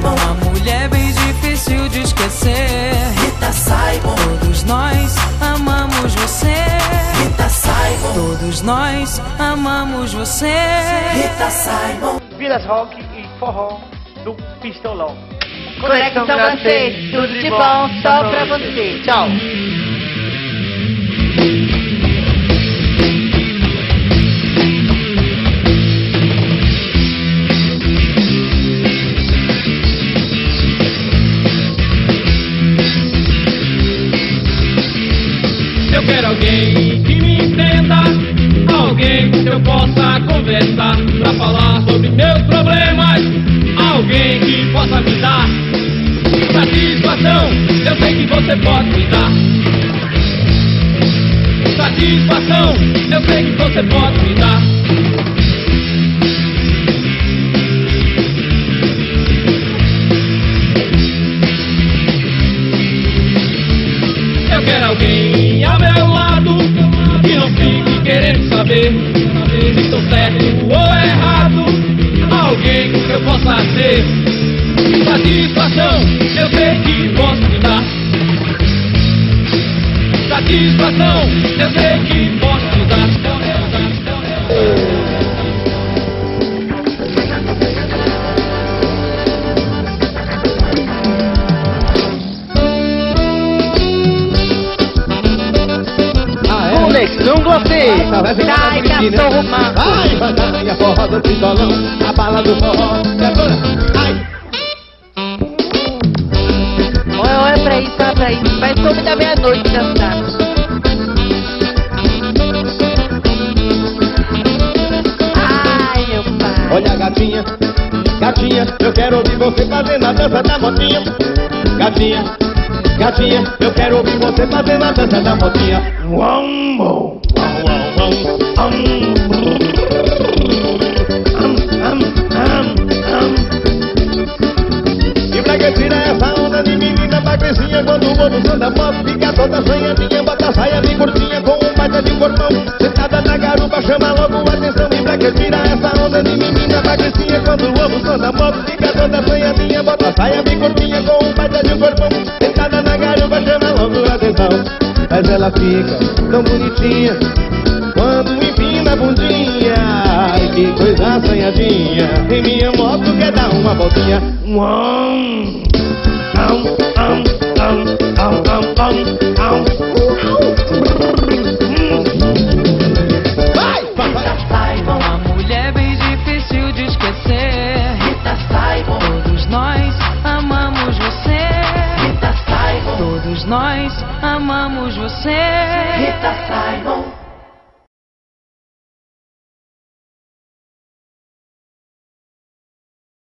mulher bem difícil de esquecer. Rita Saibon, Todos nós amamos você. Rita Saibon, Todos nós amamos você. Rita Saibon. Vilas Rock e Forró do Pistolão. Conexão francês, tudo de bom só pra você. Tchau. Alguém que me entenda, alguém que eu possa conversar pra falar sobre meus problemas, alguém que possa me dar satisfação. Eu sei que você pode me dar satisfação. Eu sei que você pode me dar. Estou certo ou errado. Alguém que eu possa ter satisfação. Eu sei que posso te dar satisfação. Eu sei que posso te dar. Conexão Glacê. Sai, turma. Vai, vai, a forró do pistolão, a bala do forró, e agora, ai. Olha, olha pra isso, olha pra isso. Vai sobre da meia-noite dançar. Ai, meu pai. Olha gatinha, gatinha, eu quero ouvir você fazendo a dança da motinha. Gatinha, gatinha, eu quero ouvir você fazendo a dança da motinha. Uam, uam, Quando o outro santa moto fica toda sonhadinha Bota a saia bem curtinha com um baita de um corpão. Sentada na garupa chama logo a atenção E pra que tira essa onda de menina magrecinha Quando o ovo santa moto fica toda sonhadinha Bota a saia bem curtinha com um baita de um corpão. Sentada na garupa chama logo a atenção. Mas ela fica tão bonitinha quando empina a bundinha. Ai, que coisa assanhadinha. Em minha moto quer dar uma voltinha? Uam, am, am, nós amamos você. Rita Saibon,